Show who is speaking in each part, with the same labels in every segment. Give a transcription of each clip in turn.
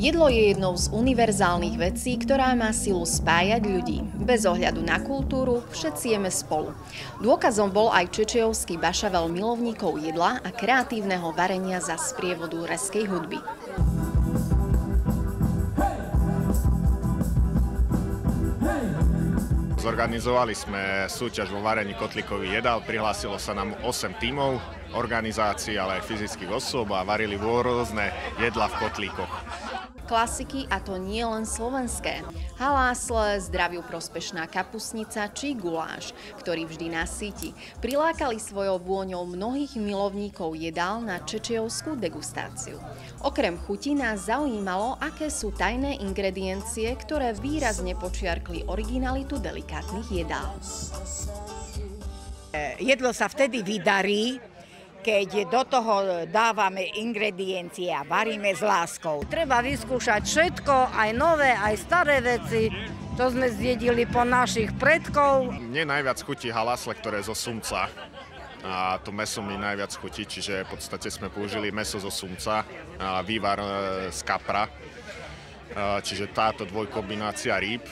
Speaker 1: Jedlo je jednou z univerzálnych vecí, ktorá má silu spájať ľudí. Bez ohľadu na kultúru, všetci jeme spolu. Dôkazom bol aj čečejovský bašavel milovníkov jedla a kreatívneho varenia za sprievodu reskej hudby.
Speaker 2: Zorganizovali sme súťaž vo varení kotlíkových jedál, prihlásilo sa nám 8 tímov, organizácií, ale aj fyzických osôb a varili rôzne jedla v kotlíkoch
Speaker 1: klasiky a to nie len slovenské. Halásle, zdraviu prospešná kapusnica či guláš, ktorý vždy nasíti, prilákali svojou vôňou mnohých milovníkov jedál na čečejovskú degustáciu. Okrem chuti nás zaujímalo, aké sú tajné ingrediencie, ktoré výrazne počiarkli originalitu delikátnych jedál.
Speaker 3: Jedlo sa vtedy vydarí, keď do toho dávame ingrediencie a varíme s láskou. Treba vyskúšať všetko, aj nové, aj staré veci, to sme zdedili po našich predkov.
Speaker 2: Mne najviac chutí halasle, ktoré je zo sumca. A to meso mi najviac chutí, čiže v podstate sme použili meso zo sumca, a vývar e, z kapra. Čiže táto dvojkombinácia rýb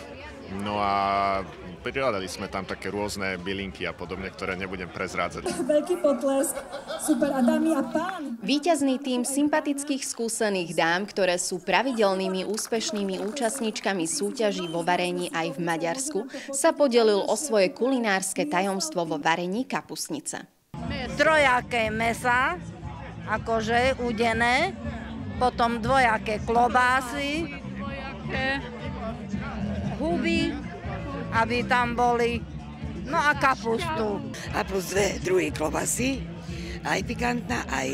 Speaker 2: No a pridali sme tam také rôzne bylinky a podobne, ktoré nebudem prezrádzať.
Speaker 4: Veľký potlesk, super a dámy a pán.
Speaker 1: Výťazný tým sympatických skúsených dám, ktoré sú pravidelnými úspešnými účastníčkami súťaží vo varení aj v Maďarsku, sa podelil o svoje kulinárske tajomstvo vo varení kapusnice.
Speaker 3: Trojaké mesa, akože udené, potom dvojaké klobásy, huby, aby tam boli, no a kapustu.
Speaker 5: A plus dve druhy klobasy, aj pikantná, aj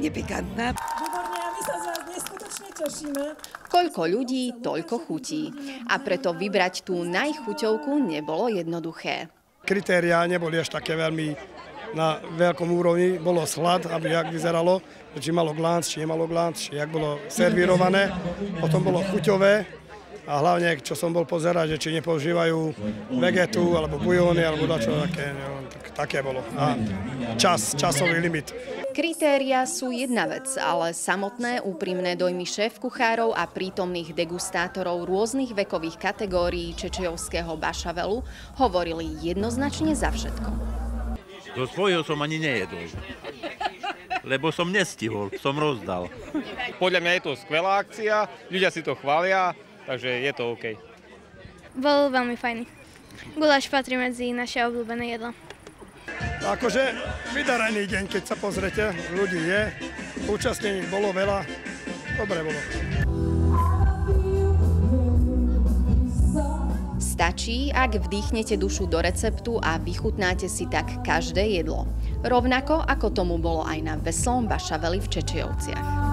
Speaker 5: nepikantná.
Speaker 4: Výborne, a my sa z vás neskutočne tešíme.
Speaker 1: Koľko ľudí, toľko chutí. A preto vybrať tú najchuťovku nebolo jednoduché.
Speaker 6: Kritériá neboli až také veľmi na veľkom úrovni. Bolo slad, aby jak vyzeralo, či malo glánc, či nemalo glánc, či jak bolo servírované. Potom bolo chuťové, a hlavne, čo som bol pozerať, že či nepoužívajú vegetu alebo bujóny alebo dačo také, neviem, tak, také bolo. A čas, časový limit.
Speaker 1: Kritéria sú jedna vec, ale samotné úprimné dojmy šéf-kuchárov a prítomných degustátorov rôznych vekových kategórií čečejovského bašavelu hovorili jednoznačne za všetko.
Speaker 7: Do svojho som ani nejedol lebo som nestihol, som rozdal.
Speaker 8: Podľa mňa je to skvelá akcia, ľudia si to chvália, takže je to OK.
Speaker 9: Bol veľmi fajný. Guláš patrí medzi naše obľúbené jedlo.
Speaker 6: Akože vydarený deň, keď sa pozrete, ľudí je, účastnených bolo veľa, dobre bolo.
Speaker 1: Stačí, ak vdýchnete dušu do receptu a vychutnáte si tak každé jedlo. Rovnako ako tomu bolo aj na veselom Bašaveli v Čečejovciach.